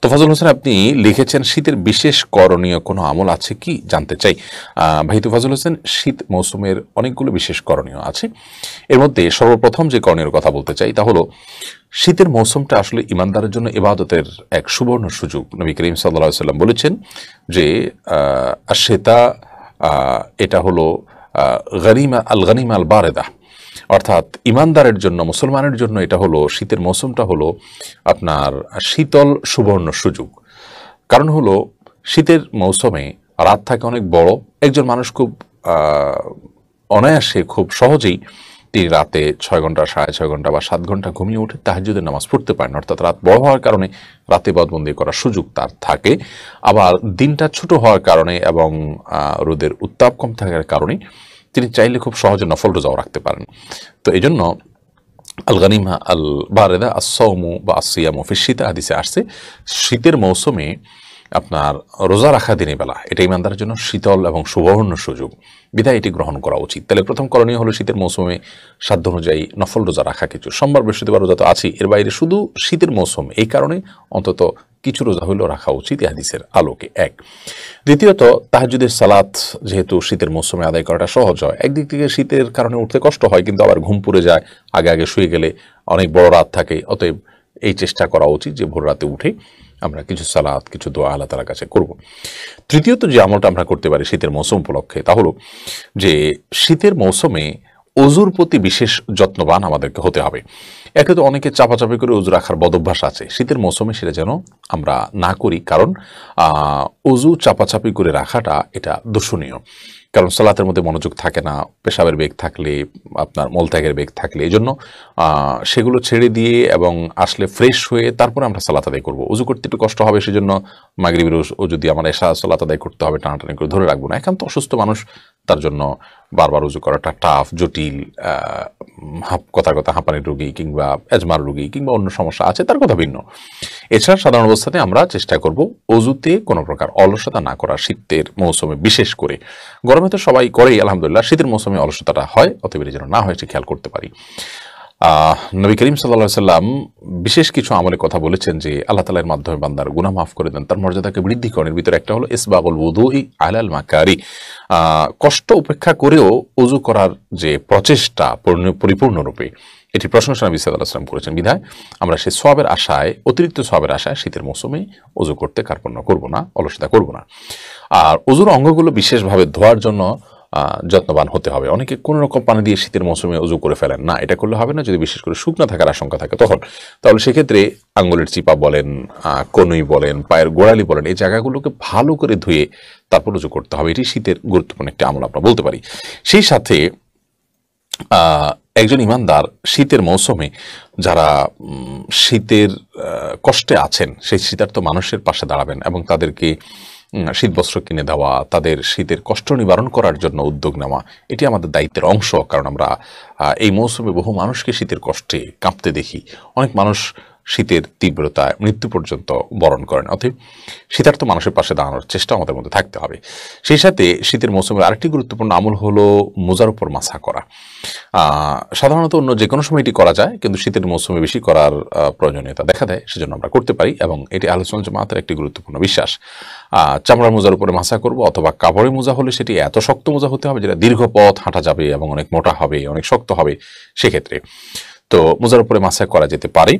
তো ফজল হোসেন, আপনি লিখেছেন শীতের বিশেষ করণীয় কোনো আমল আছে কি? জানতে চাই। ভাই তুফাজুল হোসেন, শীত মৌসুমের অনেকগুলো বিশেষ করণীয় আছে। এর মধ্যে সর্বপ্রথম যে করণীয় কথা বলতে চাই তা হলো, শীতের মৌসুমটা আসলে ইমানদারের জন্য ইবাদতের এক সুবর্ণ সুযোগ। নবী করিম সাল্লাহ সাল্লাম বলেছেন যে শ্বেতা এটা হলো গনিমা আল গনিমা আল বারেদা অর্থাৎ ইমানদারের জন্য, মুসলমানের জন্য এটা হলো, শীতের মৌসুমটা হলো আপনার শীতল সুবর্ণ সুযোগ। কারণ হলো, শীতের মৌসুমে রাত থাকে অনেক বড়, একজন মানুষ খুব অনায়াসে খুব সহজেই তিনি রাতে ছয় ঘণ্টা, সাড়ে ছয় ঘণ্টা বা সাত ঘণ্টা ঘুমিয়ে উঠে তাহাজুদের নামাজ পড়তে পারেন। অর্থাৎ রাত বড় হওয়ার কারণে রাতে বদবন্দি করার সুযোগ তার থাকে। আবার দিনটা ছোট হওয়ার কারণে এবং রোদের উত্তাপ কম থাকার কারণে তিনি চাইলে খুব সহজে নফল রোজাও রাখতে পারেন। তো এই জন্য আল গানিমা আল বারেদা আসৌমু বা আসিয়ামু ফির শীতে হাদিসে আসছে, শীতের মৌসুমে আপনার রোজা রাখা দিনের বেলা। এটা ইমানদারের জন্য শীতল এবং সুবর্ণ সুযোগ। বিধায় এটি গ্রহণ করা উচিত। তাহলে প্রথম করণীয় হলো শীতের মৌসুমে সাধ্য অনুযায়ী নফল রোজা রাখা কিছু। সোমবার বৃহস্পতিবার রোজা তো আছেই। এর বাইরে শুধু শীতের মৌসুম। এই কারণে অন্তত কিছু রোজা হইলেও রাখা উচিত এই হাদিসের আলোকে। এক। দ্বিতীয়ত তাহাজুদের সালাত যেহেতু শীতের মৌসুমে আদায় করাটা সহজ হয়। একদিক থেকে শীতের কারণে উঠতে কষ্ট হয়, কিন্তু আবার ঘুম পড়ে যায়, আগে আগে শুয়ে গেলে অনেক বড় রাত থাকে। অতএব এই চেষ্টা করা উচিত যে ভোর রাতে উঠে আমরা কিছু সালাত, কিছু দোয়া আল্লাহ তালার কাছে করব। তৃতীয়ত যে আমলটা আমরা করতে পারি শীতের মৌসুম উপলক্ষে, তা হলো যে শীতের মৌসুমে অজুর প্রতি বিশেষ যত্নবান আমাদেরকে হতে হবে। একে তো অনেকে চাপাচাপি করে অজু রাখার বদভ্যাস আছে। শীতের মৌসুমে সেটা যেন আমরা না করি, কারণ অজু চাপাচাপি করে রাখাটা এটা দূষণীয়। কারণ সালাতের মধ্যে মনোযোগ থাকে না, পেশাবের বেগ থাকলে, আপনার মলত্যাগের বেগ থাকলে এই জন্য সেগুলো ছেড়ে দিয়ে এবং আসলে ফ্রেশ হয়ে তারপরে আমরা সালাত আদায় করব। উজু করতে একটু কষ্ট হবে, সেজন্য মাগরিবের ও যদি আমার এসা সালাত আদায় করতে হবে, টানাটানি করে ধরে রাখব না। একান্ত অসুস্থ মানুষ, তার জন্য বারবার উজু করাটা টাফ জটিল হাঁপ, কথা কথা হাঁপানির রোগী কিংবা এজমার রোগী কিংবা অন্য সমস্যা আছে, তার কথা ভিন্ন। এছাড়া সাধারণ অবস্থাতে আমরা চেষ্টা করব অজুতে কোনো প্রকার অলসতা না করা, শীতের মৌসুমে বিশেষ করে। গরমে তো সবাই করেই, আলহামদুলিল্লাহ। শীতের মৌসুমে অলসতাটা হয়, অতএব বেড়ে যেন না হয় সে খেয়াল করতে পারি। নবী করিম সাল্লা সাল্লাম বিশেষ কিছু আমলে কথা বলেছেন যে আল্লাহ তালার মাধ্যমে বান্দার গুনা মাফ করে দেন, তার মর্যাদাকে বৃদ্ধি করেন ভিতরে একটা হলো ইসবাগুল উদুই আলাল মাকারি। কষ্ট উপেক্ষা করেও উজু করার যে প্রচেষ্টা পরিপূর্ণরূপে এটি প্রশংসা নবী সাল্লাহ আসলাম করেছেন। বিধায় আমরা সেই সবের আশায়, অতিরিক্ত সবের আশায় শীতের মৌসুমে উজু করতে কার্পণ্য করব না, অলসতা করব না। আর উজুর অঙ্গগুলো বিশেষভাবে ধোয়ার জন্য যত্নবান হতে হবে। অনেকে কোনো রকম পানি দিয়ে শীতের মৌসুমে উজু করে ফেলেন। না, এটা করলে হবে না। যদি বিশেষ করে শুকনো থাকার আশঙ্কা থাকে তখন। তাহলে সেক্ষেত্রে আঙ্গুলের চিপা বলেন কনুই বলেন, পায়ের গোড়ালি বলেন, এই জায়গাগুলোকে ভালো করে ধুয়ে তারপর উজু করতে হবে। এটি শীতের গুরুত্বপূর্ণ একটি আমল আমরা বলতে পারি। সেই সাথে একজন ইমানদার শীতের মৌসুমে যারা শীতের কষ্টে আছেন, সেই শীতার্থ মানুষের পাশে দাঁড়াবেন এবং তাদেরকে শীতবস্ত্র কিনে দেওয়া, তাদের শীতের কষ্ট নিবারণ করার জন্য উদ্যোগ নেওয়া, এটি আমাদের দায়িত্বের অংশ। কারণ আমরা এই মৌসুমে বহু মানুষকে শীতের কষ্টে কাঁপতে দেখি। অনেক মানুষ শীতের তীব্রতায় মৃত্যু পর্যন্ত বরণ করেন। অতএব শীতার্থ মানুষের পাশে দাঁড়ানোর চেষ্টা আমাদের মধ্যে থাকতে হবে। সেই সাথে শীতের মৌসুমের আরেকটি গুরুত্বপূর্ণ আমল হলো মোজার উপর মাছা করা। সাধারণত অন্য যে কোনো সময় এটি করা যায়, কিন্তু শীতের মৌসুমে বেশি করার প্রয়োজনীয়তা দেখা দেয়, সেজন্য আমরা করতে পারি এবং এটি আলোচনা জামাতের একটি গুরুত্বপূর্ণ বিশ্বাস। চামড়ার মোজার উপরে মাছা করব অথবা কাপড়ের মোজা হলে সেটি এত শক্ত মোজা হতে হবে যেটা দীর্ঘ পথ হাঁটা যাবে এবং অনেক মোটা হবে, অনেক শক্ত হবে সেক্ষেত্রে। তো মোজার উপরে মাছা করা যেতে পারে।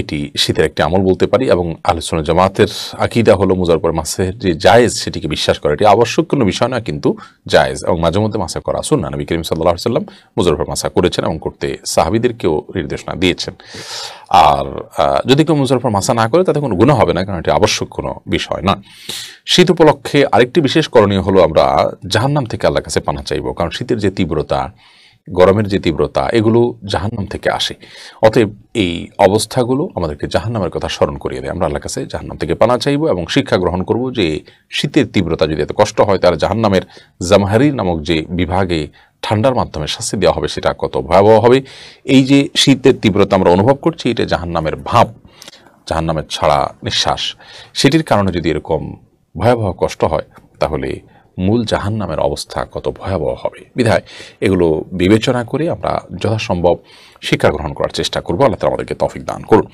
এটি শীতের একটি আমল বলতে পারি এবং আলোচনা জামাতের আকিদা হলো মোজার উপরে মাছের যে জায়েজ সেটিকে বিশ্বাস করা। এটি আবশ্যক কোনো বিষয় না, কিন্তু জায়েজ এবং মাঝে মধ্যে মাছা করা শুননা নবী করিম সাল্লাহ সাল্লাম মোজার উপর মাছা করেছেন এবং করতে সাহাবিদেরকেও নির্দেশনা দিয়েছেন। আর যদি কেউ মোজার উপর মাছা না করে, তাতে কোনো গুণ হবে না, কারণ এটি আবশ্যক কোনো বিষয় না। শীত উপলক্ষে আরেকটি বিশেষ করণীয় হলো আমরা জাহান্নাম থেকে আল্লাহর কাছে পানা চাইব, কারণ শীতের যে তীব্রতা গরমের যে তীব্রতা, এগুলো জাহান্নাম থেকে আসে। অতএব এই অবস্থাগুলো আমাদেরকে জাহান্নামের কথা স্মরণ করিয়ে দেয়। আমরা আল্লাহর কাছে জাহান্নাম থেকে পানা চাইব এবং শিক্ষা গ্রহণ করব যে শীতের তীব্রতা যদি এত কষ্ট হয় তাহলে জাহান্নামের জামাহারি নামক যে বিভাগে ঠান্ডার মাধ্যমে শাস্তি দেওয়া হবে, সেটা কত ভয়াবহ হবে? এই যে শীতের তীব্রতা আমরা অনুভব করছি, এটা জাহান্নামের ভাব, জাহান্নামের ছাড়া নিঃশ্বাস। সেটির কারণে যদি এরকম ভয়াবহ কষ্ট হয়, তাহলে মূল জাহান নামের অবস্থা কত ভয়াবহ হবে। বিধায় এগুলো বিবেচনা করে আমরা যথাসম্ভব শিক্ষা গ্রহণ করার চেষ্টা করব। আল্লাহ আমাদেরকে তফিক দান করুন।